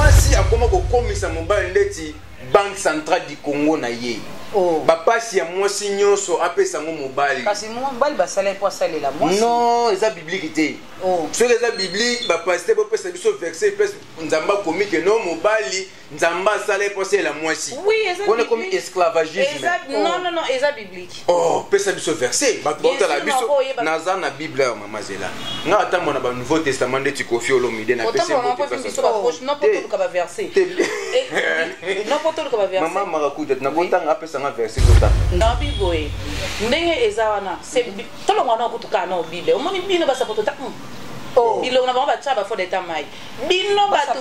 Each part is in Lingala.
mwasi akoma kokomisa mobali ndeti banque centrale du congo na ye oh. bapasi ya mwasi nyonso apesa yango mobali kasi mobali basalaki mpo asalela mwasi non eza biblike te oh. soki eza biblike bapasi te bopesa biso verse mpe nzambe akomi ke no mobali nzambe asalaki mpo asalela mwasi wana ekomi esclavagisme oh. non non non eza biblike oh pesa biso verset bato baotala biso naza na bible ya mama zela nga atambo na banouveau testament ndeti kofi olomide na mama marakuta nakotanga apesa nga verset totanga nabi boye ndenge eza wana tolonga wana okutukaa nao bible omoni bino basapoto ta bilongo na bango batya bafo deta mai bino bato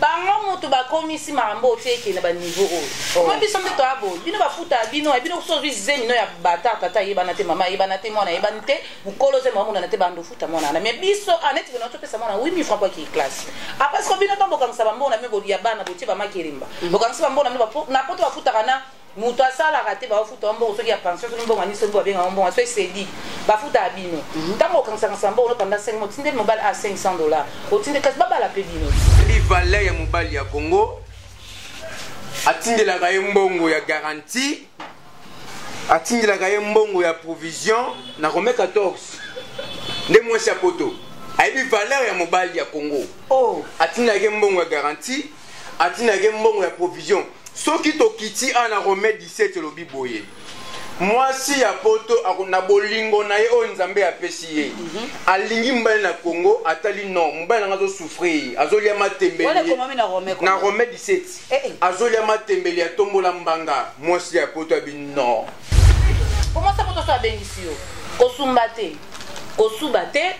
bango mutu bakomisi makambo oyo tie ekende ba niveau oyo oh. moi biso nde toya boye bino bafuta bino eh, bino sozwi zemi no ya batar tata ayebana te mama ayebana te mwana ayebani te mokolo zemi bamonana te bando ofuta mwana wana mais biso aneti ah, bino topesa mwana wi mi franc baki classe apasiko ah, bino ntango bokangisa bambona me ya bana botie bamakelemba mm. bokangisa bambona na poto bafutaka na moto asalaka te baofuta wa mbongo soki ya pension soki mbongo aniso babenga wa mbongo soki sedi bafutaka bino mhm. ntango okanisakasa mbongo nopanda 5 otinde mobali a 500 dollar otinde kasi babala mpe bino livaler ya mobali ya congo atindelaka ye mbongo ya garantie atindelaka ye mbongo ya provision na rome 14 nde mwasi ya poto ayebi valeur ya mobali ya congo oh. atindelaka ye mbongo ya garantie atinake mbongo ya provision soki tokiti a na rome 17 elobi boye mwasi ya poto na bolingo na ye oyo nzambe apesi ye mhm. alingi mobali na congo atali non mobali nanga azosouffrir azolia matembeli na rome 17 eh, eh. azolia matembeli atombola mbanga mwasi ya poto abi non komwasi ya poto so abengisi yo kosumba te kosuba te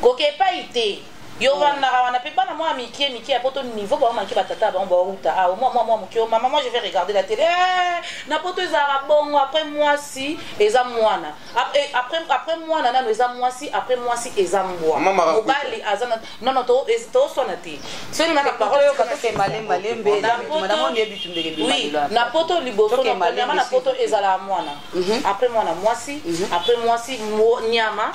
kokepai te yo vandaka wana mpe bana mwa mikie mikie ya poto niveau bango manke batata bango bawuta awa mwa mwa mwa moke yo mama moi je vais regarder la télé eh, na poto ezalaka bongo après mwasi eza mwana eh, après mwana nano eza mwasi après mwasi eza mbwa mobali aza na nono toswana te soki na na poto liboso na poto ezalaka mwana mhm. après mwana mwasi mhm. après mwasi nyama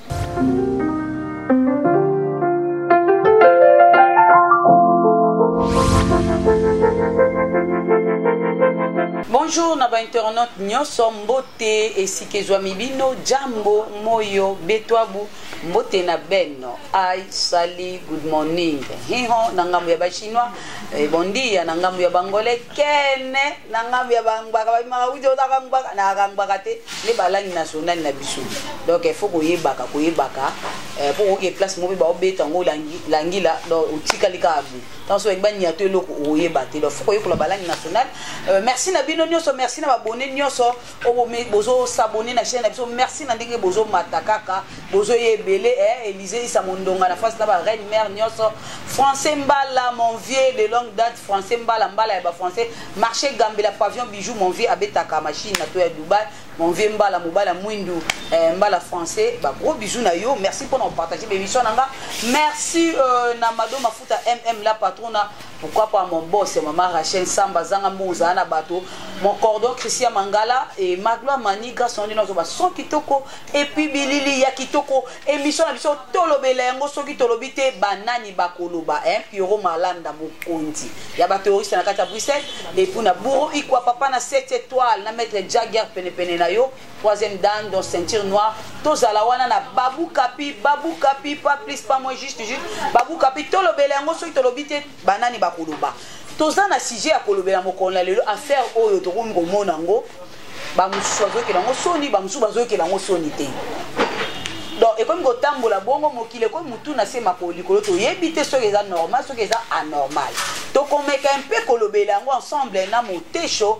bonjour na bainternaute nyonso mbote esika ezwami bino jambo moyo betwabu mbote na beno ai sali good morning hiho na ngambo ya bachinois eh, bondia na ngambo ya bangolais kene na ngambo ya bangbaka babimaka kuti oza kangbaka na kangbaka te nde balangi national na biso donc il faut koyebaka koyebaka eh, mpo okoki place moko mpe baobeta yango langila donc otikali kaka bi ntango soki bani ya to eloko okoyeba te donc faut koyekola balangi national euh, merci na bino nyonso merci na babone nyonso oyo bozosabone na chaine na biso merci na ndenge bozomata kaka bozo ye ebele eh, elise isa mondonga na france na ba reine mère nyonso français mbala mon vieux de longue date français mbala mbala ya bafrançais marché gambela pavion bijou mon vieux abetaka machine na to ya dubai mon vieux mbala mobali ya mwindu eh, mbala français bagros bijou na yo merci mpona kopartage baémission na nga merci euh, na mado mafuta mm la patrona pourquoi pas mon boss mama rachel samba zanga mbongo ozala na bato mon cordon christian mangala et magloire mani grâce na yo nde nazoba son kitoko epuis bilili ya kitoko emission na biso tolobela yango soki tolobi te banani bakoloba eh? piero malanda mokonzi ya bateroriste na kati ya bruxelles epuis na bouro ikwa papa na 7 étoile na maître jagger penepene na yo troisième dame dans ceinture noire tozala wana na babu kapi babu kapi pas plus pas moins juste juste babu kapi tolobela yango soki tolobi te banani bakoloba toza na sujet ya kolobela mokolo na lelo affaire oyo tokomi komona yango bamosusu bazoyokela yango soni bamosusu bazoyokela yango soni te donc ekomi kotambola bongo mokili ekomi motu na se makolo likolo toyebi te soki eza normal soki eza anormal tokomeka mpe kolobela yango ensemble na motesho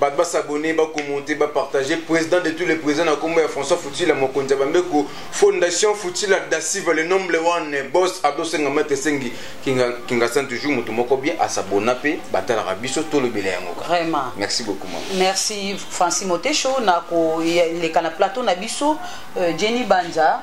bato ba s'abonner ba commenter ba partager président de tous les présidents na kombo ya François Futila mokonzi ya bambeko fondation Futila da Silva le nombre one boss Abdo Senga Mate Sengi Kinga Kinga Saint toujours moto moko bien à s'abonner pe batalaka biso to lobela yango vraiment merci beaucoup maman merci Francis Motesho na ko leka na plateau na biso euh, Jenny Banza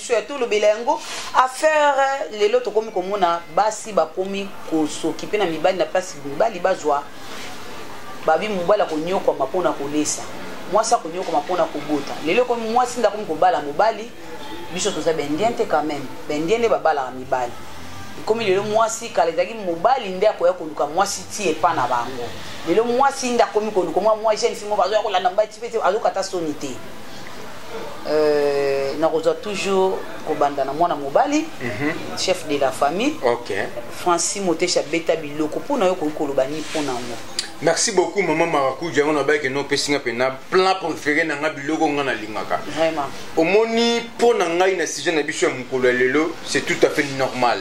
emission ya tolobela yango affaire lelo tokomi komona basi bakomi kosokipe na mibali na place mibali bazwa babi mobali akonyokwama mpo na kolesa mwasi akonyokwama mpo na kobota lelo ekomi mwasi nde akomi kobala mobali biso toza baindien te quand même baindien nde babalaka mibali ekomi lelo mwasi kala ezalaki mobali nde akoya koluka mwasi ti epa na bango lelo mwasi nde akomi koluka mwa mwa jeune fimo azoya kolanda mobali ti mpe azokata soni te Euh, nakozwa toujours kobanda na mwana mobali mm -hmm. chef de la famille okay. francis motesha beta biloko mpo na yo okoki koloba nini mpo na yango merci beaucoup maman marakuja yango nabayeke no opesi nga mpena plan préféré na nga biloko nga nalingaka omoni mpo na ngai na sujet na biso ya mokolo ya lelo c'est tout à fait normal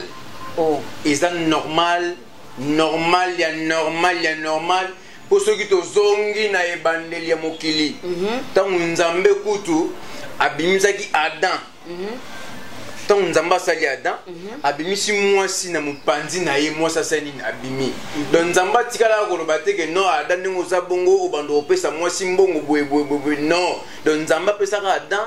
oh. eza normal normal ya normal ya normal mpo soki tozongi na ebandeli ya mokili ntango mm -hmm. nzambe kutu abimisaki adam mm -hmm. ntango nzambe asali adam mm -hmm. abimisi mwasi na mopanzi na ye mwasi asali nini abimi mm -hmm. donc nzambe atikalaka koloba te ke non adam ndenge oza bongo obanda opesa mwasi mbongo boyeboyeboye non donc nzambe apesaka adam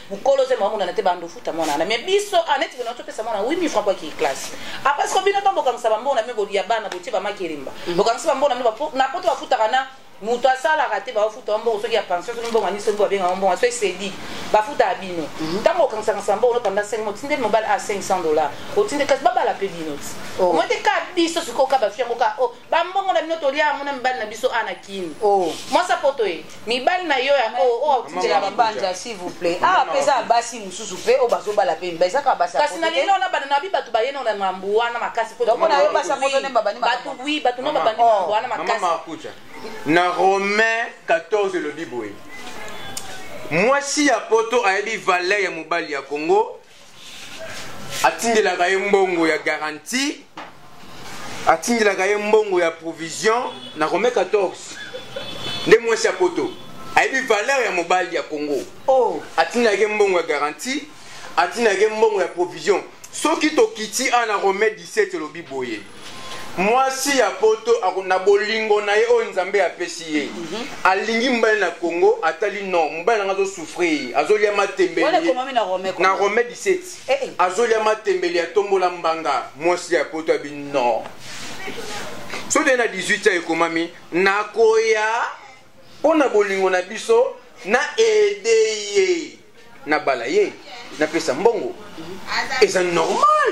mokolo ozali mamonana te bando ofuta mwana wana mais biso aneti ah, bino topesa mwana 8000 franc po akei classe apasiko ah, bino ntango bokangisa bambona mio ya bana botie bamakelemba mm. bokangisa bambona mio na poto bafutaka na moto asalaka te baofuta mbongo soki ya pension soki mbongo anisi soki babengaka mbongo soki sedi bafutaka bino mhm. ntango okanisakisa mbongo nopanda 5 otinde mobali a 500 dollar otinde kasi babala mpe bino ti oh. omoi te ka biso sikoyo ka bafi yango ka o oh, bambongo na bino tolia yango na mibali na biso a na kini oh. mwasa poto ye mibali na yo yango oyo oh, akotikela babanja s'il vous plaît awa ah, mpeza ya basi mosusu mpe oyo bazobala mpe mibali ezaka basi kasi na lelo na bana na bi bato baye na mambo wana makasi bato wi bato no babandi oh. mambo wana makasi na romain 14 elobi boye mwasi ya poto ayebi valeur ya mobali ya congo atindelaka ye mbongo ya garantie atindelaka ye mbongo ya provision na rome 14 nde mwasi ya poto ayebi valeur ya mobali ya congo oh. atindelaka ye mbongo ya garantie atindelaka ye mbongo ya provision soki tokiti a na rome 17 elobi boye mwasi ya poto na bolingo na ye oyo nzambe apesi ye mhm. alingi mobali na congo atali non mobali nanga azosouffrir azolia matembeli na rome 17 eh, eh. azolia matembeli atombola mbanga mwasi ya poto abi non soki na 18 ya ekomami nakoya mpo na bolingo na biso na ede ye na bala ye napesa mbongo eza normal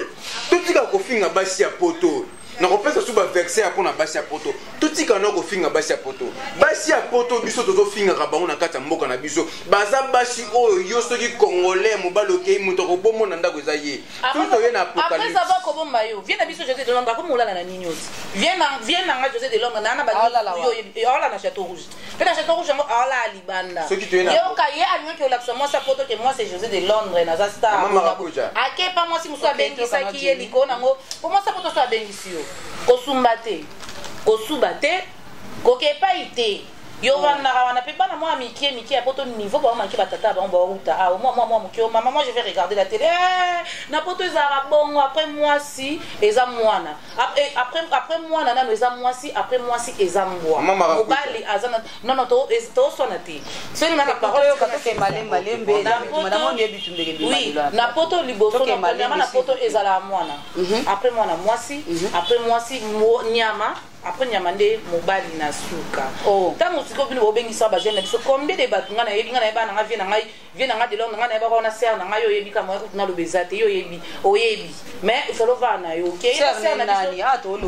totika kofinga basi ya poto nakopesa su baverse ya mpona basi ya poto totika na kofinga basi ya poto basi ya poto biso tozofingaka bango na kati ya mboka na biso baza basi oyo yo soki congolais mobali okei moto akobombo na ndako eza ye tuto ye na apocalypse kobomba yo vie na biso josé de londre akomi olala na nini oti vie na nga josé de londre naa na baolala na chateau rouge mpe na chateau rouge yango aolaa libanda Soki toye na- yoka ye alingaki olakisa mwasi ya poto te mwasi josé de londres naza star Mama Maracuja. akepa mwasi mosusu Okay, toyoka na abengisaki ye Jimmy. likolo nango po mwasi ya poto so abengisi yo kosumba te kosuba te koke epai te yo vandaka wana mpe bana mwa mikie mikie ya poto niveau bango manke batata ya bango bawuta awa mwa mwa mwa moke yo mama moi je vais regarder la télé Eh, na poto ezalaka bongo après mwasi eza mwana Après, après, après moi, nana, nous avons moi si, après moi si, ils ont moi. Maman, Obali, azana, non, non, to, et to, soit nati. Celui n'a pas parole, c'est parce que malé, malé, mbé, madame, on est bitumé, les bébés. Oui, na poto, libo, so, na poto, na poto, ils ont la moi, mhm. Après moi, na moi si, mhm. après moi si, mo, nyama. après nyama nde mobali na suka ntango oh. sikoyo bino bobengisa bajeune na biso combien de bato ngai nayebi ngai nayebi bana ngai vie na ngai vie na nga de londres nga nayebaka wana sere na nga yo oyebi kama kutu naloba eza te yo oyebi oyebi mais osalovaa na yo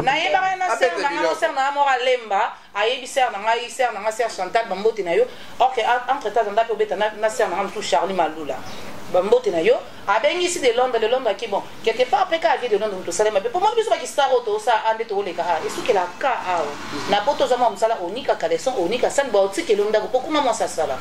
nayebaka na sere na nga sere na nga moko alemba ayebi sere na ngai sere na nga sere chantal bambote na yo ok entre temps anda mpe obeta na sere na nga mosusu charlie malula bambote na yo abengisi de londre de londre aki bon quelque part mpe kaka vie de londre moto osala mabe mpo moni biso bakistar oyo tosala a nde tokoleka a esukela ka awa na poto oza mwa mosala onika caleson onika sani baotikeli ndako mpo kuna mwasi asala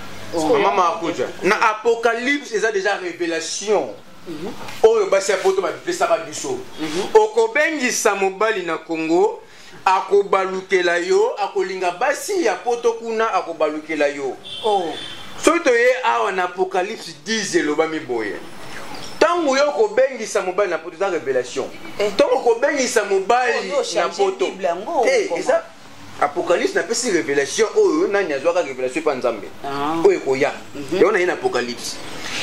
mama akuja na apocalypse eza déjà révélation mhm. oyo basi ya poto bapesaka biso mhm. okobengisa mobali na congo akobalukela yo akolinga basi ya poto kuna akobalukela yo oh. soki toye awa na apocalypse 10 elobami boye ntango yo kobengisa mobali na poto eza révélation ntango eh. kobengisa mobali oh, na poto te eh, eza apocalypse napesi révélation oyo nani azwaka révélation epa nzambe ah. oyo ekoya mhm. yango naye na apocalypse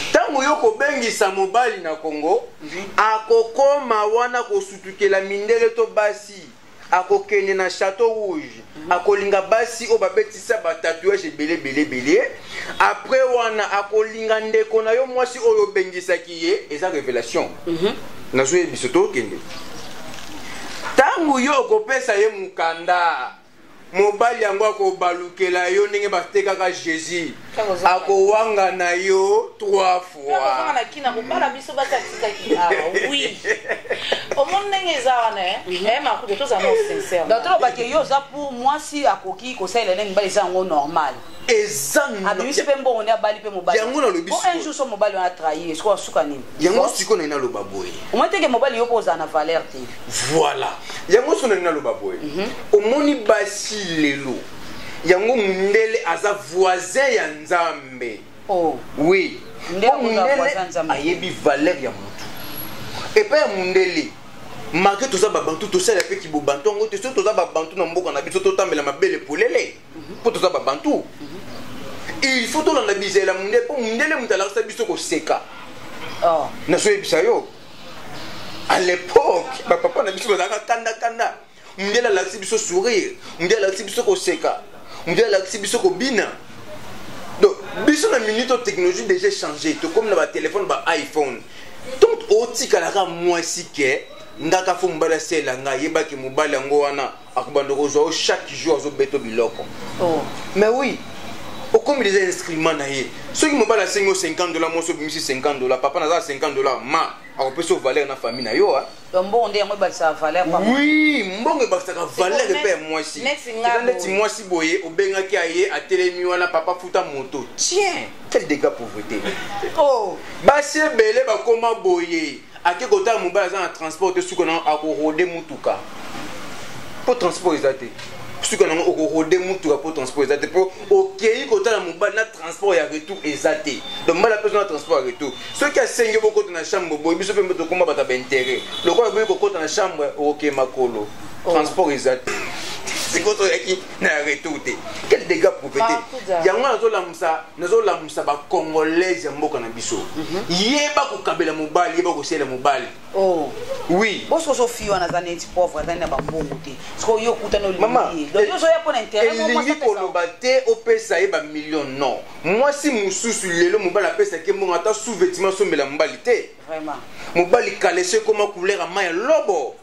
ntango yo kobengisa mobali na kongo mhm. akokoma wana kosu akozitukela mindele to basi akokende na chateau rouge mhm. akolinga basi oyo babetisa batatuage ebele bele bele après wana akolinga ndeko na yo mwasi oyo obengisaki ye eza révélation mhm. nazoyebiso tokende ntango yo okopesa ye mokanda mobali yango akobalukela yo ndenge batekaka jesus akowangana yo trois fois na kina kobala biso basi atikaki awa ah, wi omoni ndenge eza wana eh? mhm. eh, makuta tozala na sincere donc tolobake yo oza pour mwasi akoki kosalela ndenge mibali eza yango normal eza abimisi mpe mbongo nde abali mpe mobali yango nalobi po un jour so mobali wana atrahi esiko asuka nini yango sikoyo naye naloba boye omoni teke mobali yo mpo ozala na valeur te voilà yango so naye naloba boye mhm. omoni basi lelo yango mundele aza voisin ya nzambe oh. oui po mundele ayebi valeur ya motu epai ya mundele marke toza babantu tosala mpe kibobantu yango te soki toza babantu na mboka na biso totambela mabele polele mpo toza babantu il faut tolanda bizela mundele mpo mundele moto alakisa biso koseka oh. nazoyebisa yo à l'époque bapapa na biso bazalaka kanda kanda mundele alakisi biso sourire mundele alakisi biso koseka mundele alakisi biso kobina donc biso na minute oyo technologie déjà change tokomi na batelefone ba iphone donc otikalaka mwasi ke ngaka fo mobali asela ngai yebaki mobali yango wana akobanda kozwa yo chaque jour azobeta biloko oh. mais oui okomi deja instrument na ye soki mobali asengi yo 50 dollar mwasi obimisi 50 dollar papa naza na 50 dollar ma akopesa yo valeur na famille na yo mbongo nde yango ebakisaka valeur oui mbongo ebakisaka valeur epai ya mwasi eza neti mwasi boye obengaki ya ye atelemi wana papa futa moto tien quel dégât pauvreté oh. basi ebele bakoma boye ake kotala mobali aza na transport te suka nango akorode motuka mpo transport eza te suka nango okorode motuka mpo transport eza te mpo okei kotala mobali na transport ya retour eza te donc mobali apesa na transport ya retour soki asengi bokota na chambre boye biso mpe tokoma bato ya baintere lokola boyi kokota na chambre okokee makolo oh. transport eza te sikoyo toyaki na retour te quel dégât propete yango nazolamusa nazolamusa ba congolaise ya mboka na biso mhm. yeba kokabela mobali yeba kosalela mobali oh. oui bosokoso fi wana aza neti pauvre azali na bambongo te soko yo okutani olingiyozoya mpo na interelingi koloba te opesa ye bamillion non mwasi mosusu lelo mobali apesaki mbongo ata sous-vetima asombela mobali te mobali kalese ekoma couleur ya mai ya lobo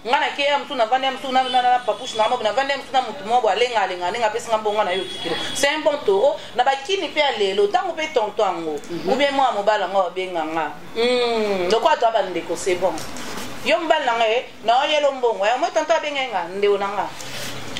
nga na keya mutu na vanda mutu na na na papouche na mabo na vanda mutu na mutu moko alenga alenga ndenge apesi nga bonga na yo tikilo c'est un bon taureau na bakini pe alelo tango pe tonto yango mhm. ou bien mwa mobala ngo abenga nga hmm, loko ato aba ndeko c'est bon yo mobali na nga ye eh, na oyelo mbongo ya moi tonto abenga nga ndeo na nga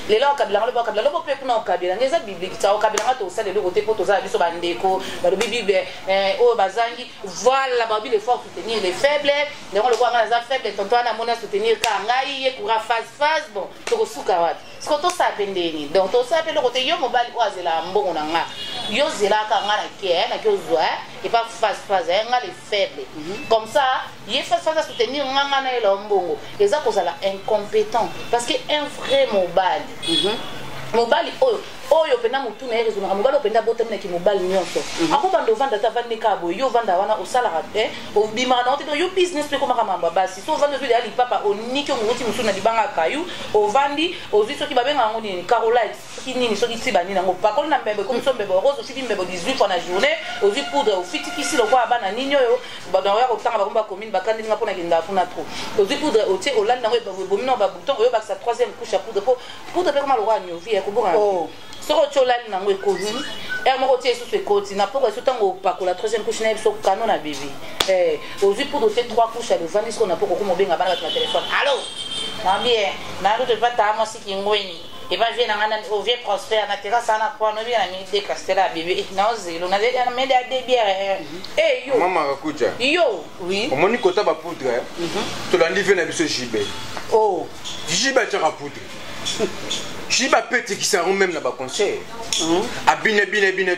lelo okabila nga lobi okabila lobo mpe kuna okabila nga eza biblike tsa okabila nga tosala eloko te mpo tozala biso bandeko balobi bible eh, oyo bazangi Voilà, babi le fort soutenir les faibles. Ndeko lokola nga naza faible, tonton ana mona soutenir ka ngai ye kura phase phase bon, toko suka wapi. Siko to sa pe ndeni. Donc to sa pe loko te yo mobali o azela mbongo na nga. Yo zela ka nga na ke, eh, na ke ozwa, eh, et pas phase phase, eh, nga les faibles. Mm -hmm. Comme ça, ye phase phase soutenir nga nga na ye la mbongo. Eza kozala incompétent parce que un vrai mobali. Mm -hmm. mobali oyo oyo mpenza motu na ye rezonaka mobali oyo mpenza abotami na kimobali nyonso mhm. akobanda ovanda ata avandi kaka boye yo ovanda wana osalaka te obimaka nango te yo business mpe ekomaka mambo ya basi so ovandi ozwi leya lipapa oniki omouti mosusu na libanga ya kayu ovandi ozwi soki babenga yango nini carolite soki nini soki ti banini yango pakoli na mbebo ekomi so mbebo rose ofiti mbebo 18 fois na journée ozwi poudre ofitikisi lokola bana nini oyo baoya kotanga bakomi bakomini bakandelinga mpo na kendaka kuna trop ozwi poudre otie olandi yango ebomi na babouton oyobakisa troisième couche ya poudre mpo kuta mpe koma lokola niovi ya koboka oh. soki otya olali nango ekomi ere moko otie lisusu ekoti na poko esu ntango opakola troisième couche na ye biso kano na bebe eh, ozwi mpo totie trois couche ya levandi soko na poko okoma obenga bana bato na telefone allo nabie nakutu epata mwasi kingweni eba vie na ngai nani ovie oh, prospère na terase ana kwa nobi na midi de castela ya bebe na ozelo na zeli na mende ya de bière eh. mhm. eh yo mama kakuja yo oui omoni kota ba poudre eh? mhm. tolandi vie na biso jibe oh JB atyaka poudre JB apetikisa yango meme na baconcert hmm. abina bina bina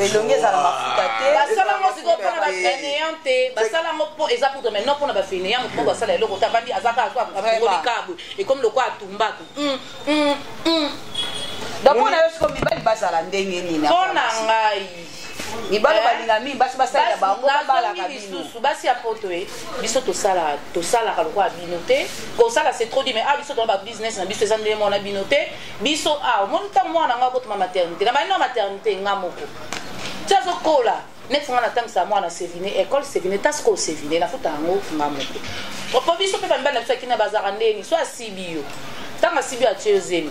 elongi ezala mafuta te basala yango sikoyo mpona bafainéant te basala yango mpo eza poudre mais non mpona bafainéant motu moko asala eloko te abandi aza kaka akolikabu ekomi lokola atumbatu hmm, hmm, donc mpona yo sikoyo mibali bazala ndenge nini mpo na ngai mibali eh? balinga mingi basi basalela bango babalaka lisusu basi ya poto e biso tosalaka tosalaka lokola bino te kosala c'est trop dit mais ah biso tona babusiness na biso eza ndenge mona bino te biso a ah, omoni ntango mwana ngai akotoma maternité na baino maternité nga moko ti azokola neti nga natangisa mwana sevine école sevine tasika osevine nafuta yango nga moko po biso mpe bamibali na biso akina bazaka ndeni so asibi yo ntango asibi atye yo zemi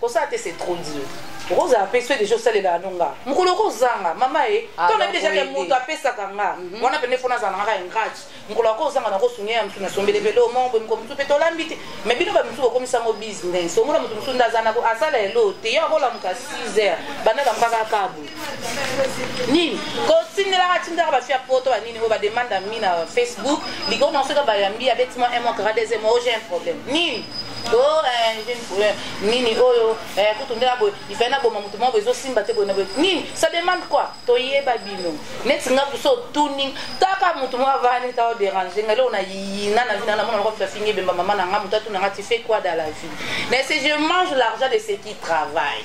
kosala te c'est trop dire okoza apesi yo deja osalelaka no nga mokolo oko ozanga mama ye ah, to nayebi deja ke moto apesaka nga mhm. wana pene fona azala nanga ingrate mokolo ako ozanga nakosunia ya motu nasombele vele omongo mokolo mosusu mpe tolambi te mai bino ba misusu bokomisa yango business omona moto mosusu nde aza nako asala elo te yo akolamuka 6 heures banda lamuka kaka kabu nini kotindelaka tindaka bafi ya poto banini oyo bademande ya mi na facebook likolo na soki bayambi abeti mwa un mois kaka deuxième mois oje un problème nini o jeune problème nini oyo kutu nde naboye ifai naboma moto moko ezosimba te boye na boye nini ça demande quoi toyeba bino neti nga kuso otuni taka moto moko avani ta oderange nga eloko na yina na vina namona loko moto afingi ebemba mama na nga moto atuna nga tu fais quoi dans la vie mais c'est je mange l'argent de ceux qui travaille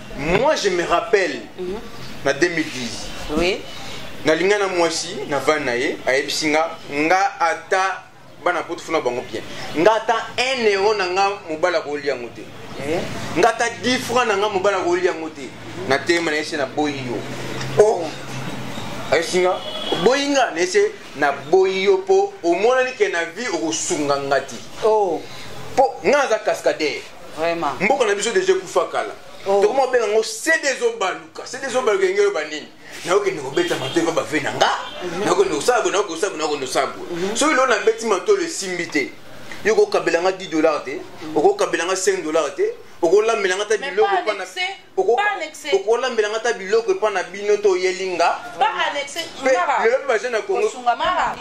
moi je me rappelle mm -hmm. na 2010 oui nalinga na mwasi na vani na ye ayebisi nga nga ata bana poto funa bango bien nga ata 1 euro na nga mobali akoyoli yango te eh? nga ata 10 franc na nga mobali akoyoli yango te mhm. na telema na ye se na boyi yo o oh! ayebisi nga oboyi nga na ye se na boyi yo mpo omonani ke na vie okosunga nga te oh! mpo nga naza cascadere vraiment mboka na biso deja ekufa kala oh. tokoma kobenga yango sede ezobaluka sede ezobaluka engeli oba nini nakokende kobeta mato eva bave na nga mhm. nakokende kosala boye nakokende kosala boye nakokende kosala boye mhm. soki lelo nabeti matolo esimbi te yo okokabela nga 10 dollar te mhm. okokabela nga 5 dollar te okolambela nga ta biloko okolambela nga ta biloko epa na bino to oyeli nga lelo mpe baza na kongomaa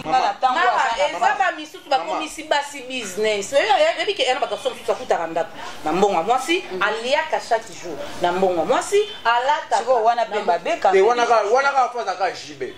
eza bamisusu bakomisi basi business oyebi ke ena bagarso mosusu afutaka ndako na mbongo ya mwasi mhm. aliaka chaque jour na mbongo ya mwasi alataka wana mpe mabewana kaka fo azaka jibe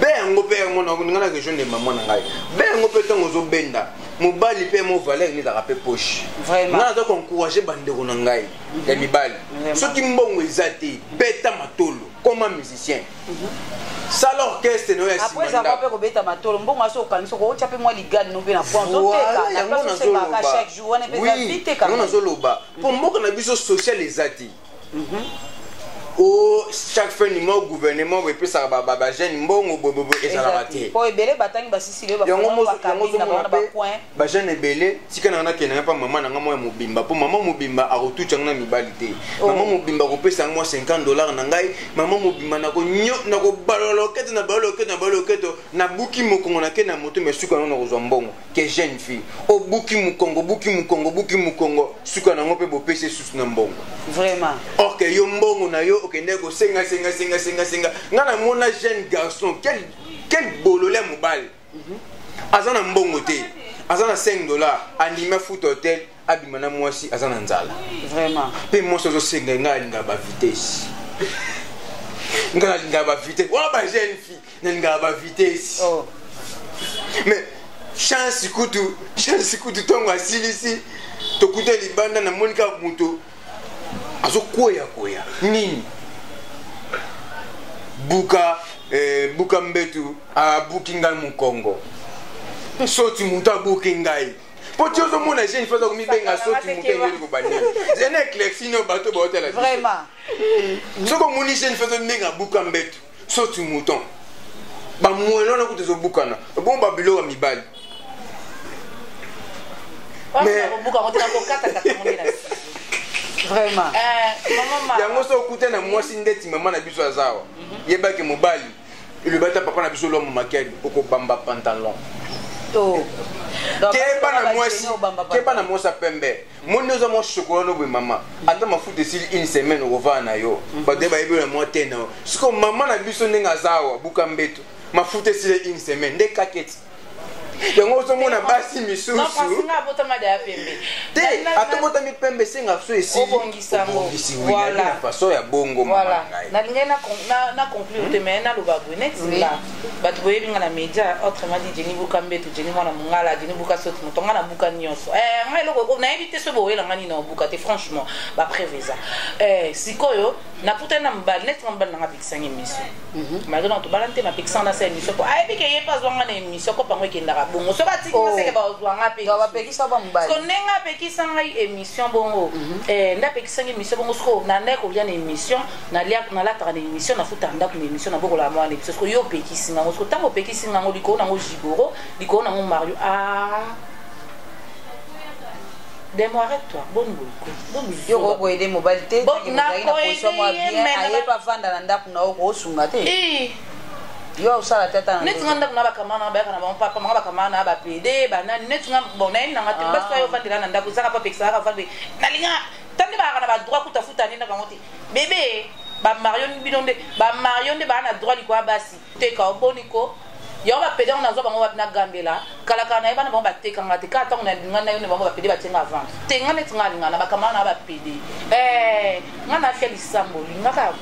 be yango mpe yango nga na région ndemba mwana ngai be yango mpe ntango ozobenda mobali mpe mo valeur nini ezalaka mpe poche ngai naza koencourage bandeko na ngai ya mhm. mibali soki mbongo eza te beta matolo koma musicien mhm. sala orchestre nayo ya après avoir pe kobeta matolo mbongo aso okanisi okotya mpe mwa ligani no mpe na poisotekaka chaque jour wana mpe ezalite kaka nazoloba mpo mboka na biso social eza te o chaque fin du mois gouvernement boye epesaka bajeune mbongo bobobo ezalaka te po ebele batangi basisi lelo bajeune ebele tika na ngana kenda pa mama na nga mwa mobimba po mama mobimba akotuta nga na mibali te oh. mama mobimba akopesa nga mwa 50 dollars na ngai mama mobimba nakobalola loketo na balola loketo na balola loketo nabuki mokongo nake na moto me suka yango nakozwa mbongo que jeune fille obuki mukongo obuki mukongo obuki mukongo suka nango mpe bopesi esusu na mbongo vraiment or que yo mbongo na yo okendeki kosenga senga senga senga senga ngai namona jeune garçon quel, quel bolole ya mobali mhm. aza na mbongo te aza na 5 dollar andimi afuta hotel abima na mwasi aza na nzala vraiment mpe mwasi azosenga ngai alingaka bavitese ngai nalingaka bavitese wana bajeune fille nalingaka bavitese oh. mais chance kutu chance kutu ntongo asilisi tokuta libanda namoni kaka moto azokweya kweya nini buka eh, buka mbetu abuki ngai mokongo soti moto abuki ngai po ti ozomona jeune fo aza komibenga soki moto engeli kobandela zena eclexi no bato baotala biso soki omoni jeune fo azomibenga buka mbeto soki mouton bamwele wana kutu ezobukana bongo babiloko ya mibali yango so okute na mwasi ndeti mama na biso azawa mhm. yebaki mobali elobi ata papa na biso lomo makiadi okobamba pantalon keba na mwasi keba na mwasi ya pembe moni oza mwa chokola no boye mama ata mafuta esili une semaine okovaa na yo mm. bato bayebi na mwa te na yo sikoyo mama na biso ndenge aza awa buka mbeto mafuta esili une semaine nde kaketi yango ozomona basi misusu te atobotami pembe esenga so esiobongisangoala faso ya bongo nalingai na conclure te mai naloba boye neti nga bato boyebi nga na média autrement dit jeni buka mbetu jeni mwana mongala jeni buka soki moto nga nabuka nyonso eh, nga eloko nayebi te soki boyela nga nini naobuka te franchement bapreve eza eh, sikoyo nakutani na mobali neti nga mobali nanga sangi émission mhm. malgré na tobala mpe napekisanga na sa émission mpo ayebi ke ye mpe azwa nga na émission kopa yango ekendaka bongo soki atiki oh. maseke bazwa nga mpeso ndenge apekisa ngai émission bongo mhm. eh, nde apekisanga émission bongo soko nandai kolia na émission nalataka na émission nafutaka ndako na émission nabokolaka mwana émission soko yo opekisi ngango soko ntango opekisi ngango likolo nango gigoro likolo nango mario a ah. Demo arrête toi boni boye boni boye yo ko aider mobali te na na position moi bien aye pa vanda na ndaku na oko osunga te eh yo osala te ata neti nga ndako na bakama na bayaka na bango papa manga bakama na bapede banani neti nga bon nayeni nanga te basi oyo ofandela na ndako ezaka papekisaka afandi nalinga tande bayaka na badroit kuta futani na bango te bebe bamario bino nde bamario nde baa na droit likwa basi teka oboni ko yango bapede yango nazwa bango wapi nagambela kalakala na ye bana bango bateka nga te kaka ntango na linga na yo ne bango bapede batie nga vente te nga neti nga linga na bakamala na bapede eh, nga nafia lisambo lingaka ya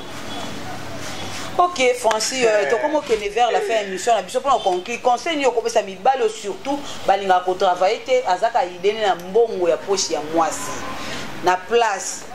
ok franci euh, eh. tokomi okende vers la fin ya émission na biso mpona conclure conseil nini okopesa mibali oyo surtout balingaka kotravaille te azaka idene na mbongo ya poche ya mwasi na place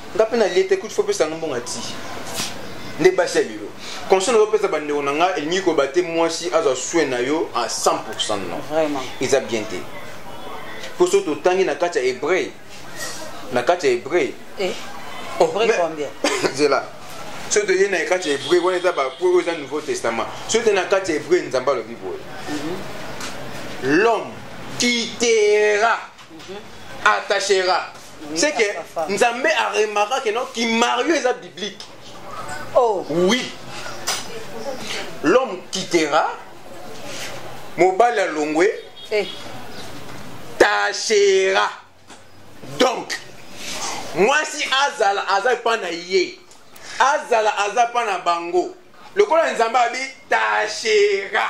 nga mpe nalie te kutu fo pesa nga mbongo ati nde basi ya lelo conseil nazo pesa bandeko na nga elingi koba te mwasi azwa soin na yo à 100 non vraiment eza bien te mpo so totangi na kati ya hebreu na kati ya hebreu eh, zela soki toye na kati ya hebreu wana eza bapo oyo eza nouveau testament soki toye na kati ya hebreu nzambe alobi boye mhm. l'homme quittera attachera c'est que nzambe aremaka ke non kimario eza biblique oh. oui l'homme quittera mobali alongwe eh. tachera donc mwasi azala aza epa na ye azala aza epa na bango lokola nzambe abi tachera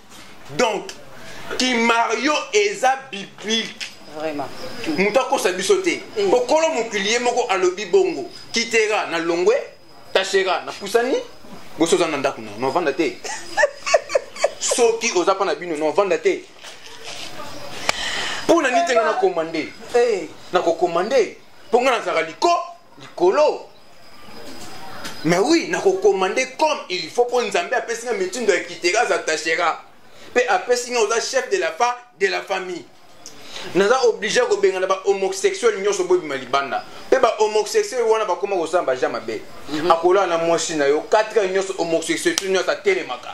donc kimario eza biblique vraiment moto akosa biso te eh. po kolo mokili ye moko alobi bongo kitera na longwe tashera na pusani boso oza na ndako na novanda te soki oza mpa na bino novanda te mpo na nini te nga na komande eh. na kokomande mpo nga nazalaka liko likolo mais oui nakokomande comme il faut mpo nzambe apesi nga mitindo ya kitera aza tachera mpe apesi nga oza chef de la fa de la famille naza oblige kobengana bahomosexuel nyonso bobima libanda mpe bahomosexuel wana bakoma kosala baja mabe mhm. akolala na mwasi na yo 4 ans nyonso homosexuel nyonso atelemaka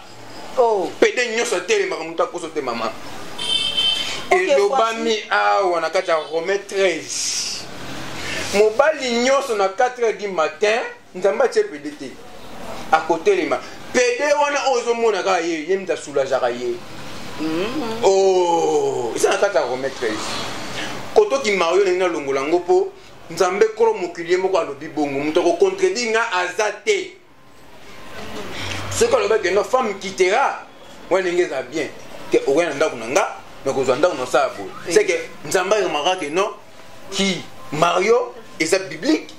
oh. pede nyonso atelemaka moto akoso te mama elobami awa na kati ya rome 13 mobali nyonso na 4 heures du matin nzambe atie pede te akotelema pede wana oyo ozomona kaka ye ye mta soulagaka ye mm-hmm. oh, eza na kati ya rome 13 kotokima oyo ndenge nalongola yango mpo nzambe kolo mokili ye moko alobi bongo moto akocontredire nga aza te soki aloba ke no femme kitera wana ndenge eza bien ke okoya na ndako na nga nakozwa ndako nasala boye eh. seke nzambe ayamaka ke no ki mario eza biblique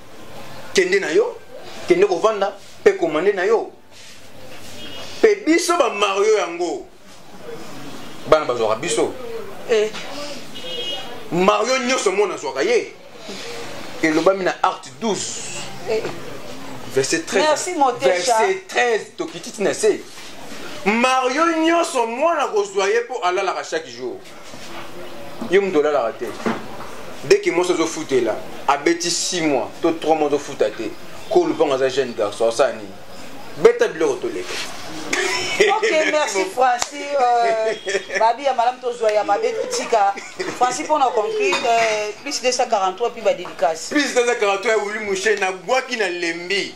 kende na yo kende kovanda mpe komande na yo mpe biso bamario yango bana bazwaka biso eh. mario nyonso mona azwaka ye elobami na acte 12 eh. verset 13 Merci, verset 13 tokititi na se mario nyonso mwana kozwa ye mpo alalaka chaque jour yo moto olalaka te deke mwasi ozofutela abeti 6 mois to 3 mois ozofuta te ko lupango aza jeune garçon asala nini beta biloko toleka ok merci franci euh, babi ya malamu tozwa ya mabe totika franci mpo na conclure euh, plus 243 mpe badédicace plus 243 ya wili mouche nabwaki na lembi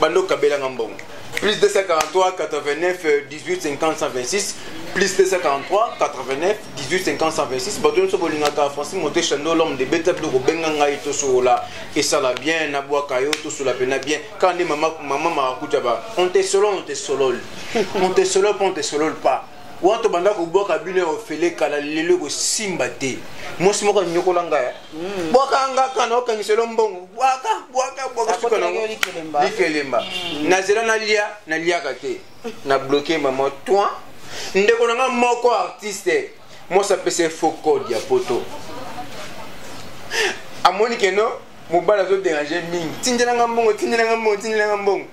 bando kabela nga mbongo plus 243 89 18 50 126 plus 243 89 18 50 126 bato nyonso bolingaka francis mote chando lome de beta biloko benga ngai tosolola esala bien nabwaka yo tosolola mpena bien kaka nde mama makakuta ba on te solole on te solole on te solole mpo on te solole pas wana tobanda kobwaka bino ya ofele kala lelo ekosimba te mwasi moko anyokola ngai Mm. bwaka ngaka na okangisa elo mbongo bwaka bwaka bwaka suka nango likelemba mm. nazela nalia naliaka te na bloke mama toi ndeko na nga moko artiste mwasi apesa ye faux code ya poto amoni keno mobali azoderange mingi tindelanga mbongo tindelanga mbongo tindelanga mbongo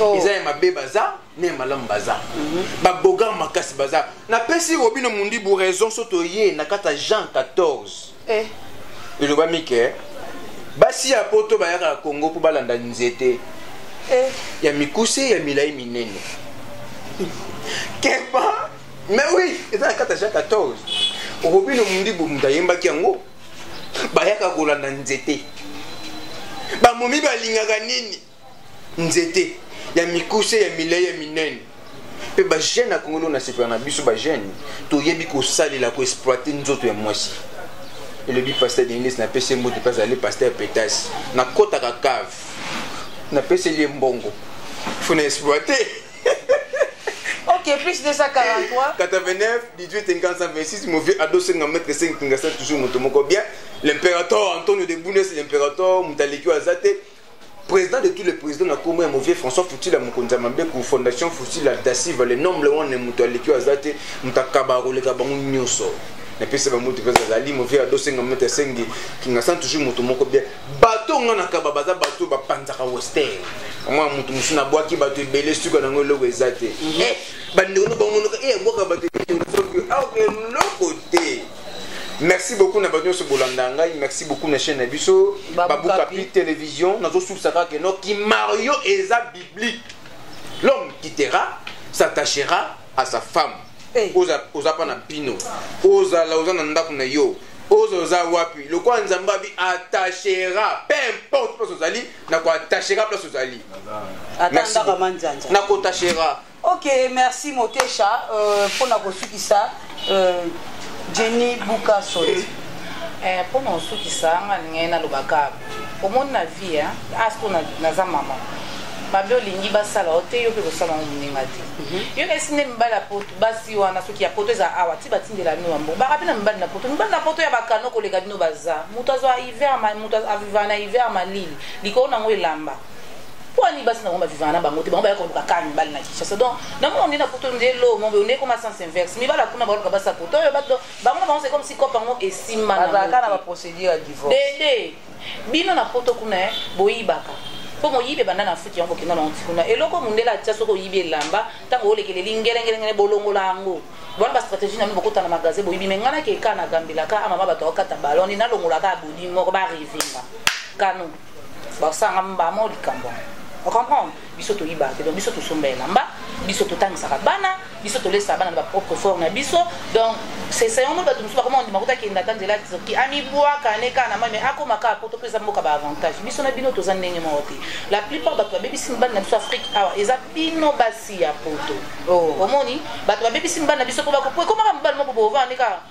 oh. eza ya mabe baza na ya malamu baza mhm. babogar makasi baza napesi robino mundibu raison so toye na kati ya jean 14 eh. elobami ke basi ya poto bayaka na congo mpo balanda nzete eh. ya mikuse ya milai minene kepa mais oui eza na kati ya jean 14 robino mundibu moto ayembaki yango bayaka kolanda nzete bamomi balingaka nini nzete ya mikuse ya milai ya minene mpe bajeune ya kongolo na sepela na biso bajeune toyebi kosalela koexploite nzoto ya mwasi elobi paster denise napesi ye mbote mpe azali paster ya petasi nakotaka cave napeseli ye mbongo fo na exploite ok plus 243 89 18 526 movie ado senga maître senga kinga toujours moto moko bien l'impérateur antonio de bundes l'impérateur moto aleki oyo aza te président de tous les présidents na kombo ya mauvais françois futila mokonzi ya mabeku fondation futila dasiva le nombre wana moto aleki oyo aza te moto akaba akoleka bango nyonso napesa bamoto mpenza azali mauvais adosenga moto asengi kingasana toujours moto moko bien bato nga na kaba baza bato bapanzaka western mwa moto mosusu nabwaki bato ebele suka na yango eloko eza te mhm. eh, bandeko no bango noka e eh, abwaka bato eloko te merci beaucoup na bato nyonso bolanda ngai merci beaucoup na chaîne na biso babukapi télévision nazosulisa kaka keno kimario eza biblique l'homme quittera s'attachera à sa femme hey. Eh. oza, oza pa na bino ozala oza na ndako na yo oza oza wapi lokola nzambe abi attachera peu importe place ozali na koattachera place ozali na kotachera ok merci mokesha euh, mpo na kosukisa euh, jenny buka soti eh, mpo na kosukisa nga ndenge nalobaka omoni na vie asto naza mama mabe olingi basala yo te yo mpe kosala yango moninga te mhm. yo kasi nde mibali ya poto basi wana soki ya poto eza awa ti batindela bino bambo baka mpe na mibali na poto mibali na poto ya bakano koleka bino baza moto azwa hiver moto aviva na hiver malili likolo na yango elamba wani basi na bango bavivana na bango te bango baya koluka kaka mibali na kinshasa donc na mona nde na poto nde lo mobe onde ekoma sens inverse mibali akuna bakoluka basi ya poto oyo bato bango na bango se comme si kopa yango esimba bazalaka na baprocédure ya divorce dede bino na poto kuna eh, boyibaka mpo moyibi ebanda na afriki yango bokenda nango tikuna eloko mondele atya soki oyibi elamba ntango olekeleli ngelengelengele bolongola yango bwana bastratégie na bino bokota na magasin boyibi me ngai nake eka na gambelaka amama bato akokata baloni nalongolaka abodi moko barevenga kano basanga mbama o likambo yango ocomprendre biso toyibaka te donc biso tosomba elamba biso totangisaka bana biso tolesaka bana na bapropre fort na biso donc seseyomo bato mosusu bakoma ondima kuta kenda ata nzela soki amibwaka ne kaka na mai mai akoma kaka poto mpo eza mboka baavantage biso na bino toza ndenge moko te la plupart bato babebisi mibali na biso afrique awa eza bino basi ya poto oh. omoni bato babebisi mibali na biso mpo bakopo ekomaka mobali moko bovandi kaka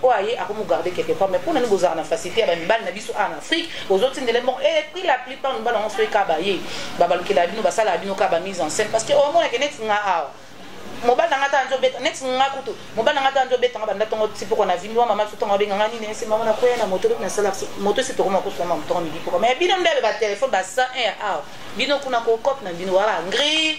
po aye ako mu garder quelque part mais pona ni bozala na facilité ya ba mibali na biso a na Afrique ozo tindele bon et eh, puis la plupart mibali on fait kaba ye ba balukela bino basala bino kaba mise en scène parce que au moins que net nga awa mobali na nga ta nzo beta net nga kutu mobali na nga ta nzo beta nga banda tongo tipo kona vimbi wa mama tutonga benga nga nini ese mama na koya na moto na sala moto se tokoma ko soma moto mi dipoko mais bino ndabe ba téléphone ba 101 awa bino kuna ko cop na bino wala ngri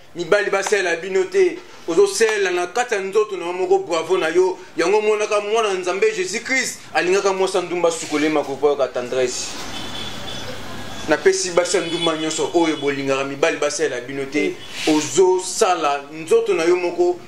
mibali basalela bino te ozosalela na kati ya nzoto na yo moko bravo na yo yango omonaka mwana ya nzambe jésus christ alingaka mwasi ya ndumba sukolema kopoyoka tendresse napesi basi ya ndumba nyonso oyo bolingaka mibali basalela bino te ozosala nzoto na yo moko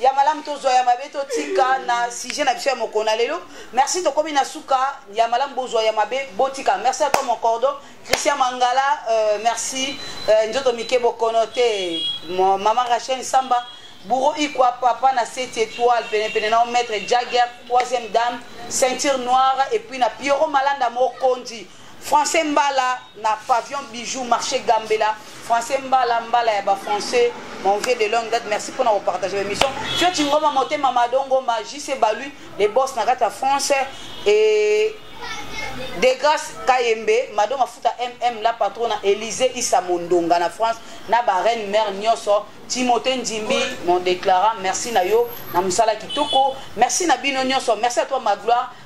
ya malamu tozwa ya mabe totika na sujet na biso ya mokolo na lelo merci tokomi na suka ya malamu bozwa ya mabe botika merci à toi mon cordon christian mangala euh, merci euh, nzoto mike bokono te mama rachel samba bouro ikwa papa na sete étoile penepene na maître jagger troisième dame ceinture noire et puis na pioro malanda mokonzi Français Mbala na Pavillon Bijou marché Gambela Français Mbala Mbala ya ba Français mon vieux de longue date merci pour notre partage l'émission Fio Chingoma Motema Madongo ma JC Balu les boss na kata France et de grâce Kayembe Madongo Futa MM la patronne Élysée Issa Mondonga na France na ba reine mère Nyoso Timothée Ndimbi mon déclarant merci na yo na musala kitoko merci na bino Nyoso merci à toi ma gloire